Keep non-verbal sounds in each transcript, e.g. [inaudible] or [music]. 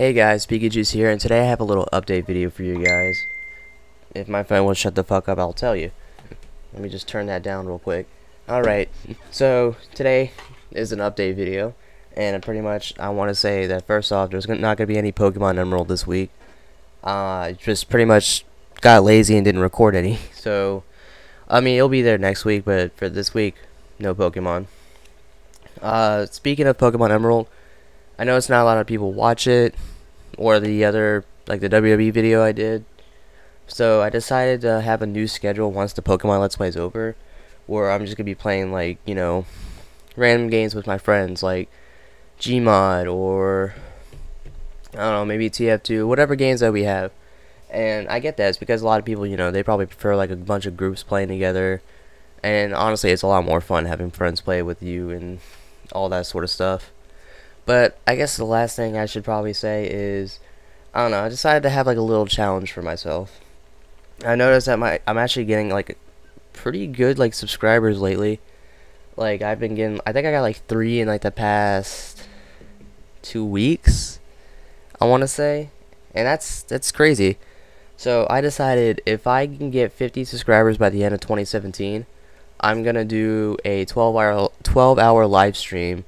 Hey guys, Juice here, and today I have a little update video for you guys. If my phone will shut the fuck up, I'll tell you. Let me just turn that down real quick. Alright, so today is an update video, and pretty much I want to say that first off, there's not going to be any Pokemon Emerald this week. Uh, just pretty much got lazy and didn't record any, [laughs] so, I mean, it'll be there next week, but for this week, no Pokemon. Uh, speaking of Pokemon Emerald, I know it's not a lot of people watch it, or the other, like the WWE video I did. So I decided to have a new schedule once the Pokemon Let's Play is over, where I'm just to be playing, like, you know, random games with my friends, like Gmod, or, I don't know, maybe TF2, whatever games that we have. And I get that, it's because a lot of people, you know, they probably prefer, like, a bunch of groups playing together. And honestly, it's a lot more fun having friends play with you and all that sort of stuff. But I guess the last thing I should probably say is, I don't know, I decided to have like a little challenge for myself. I noticed that my I'm actually getting like pretty good like subscribers lately. Like I've been getting, I think I got like three in like the past two weeks. I want to say, and that's that's crazy. So I decided if I can get 50 subscribers by the end of 2017, I'm gonna do a 12 hour 12 hour live stream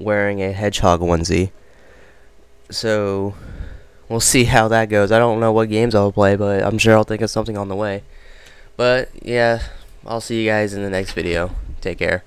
wearing a hedgehog onesie. So we'll see how that goes. I don't know what games I'll play, but I'm sure I'll think of something on the way. But yeah, I'll see you guys in the next video. Take care.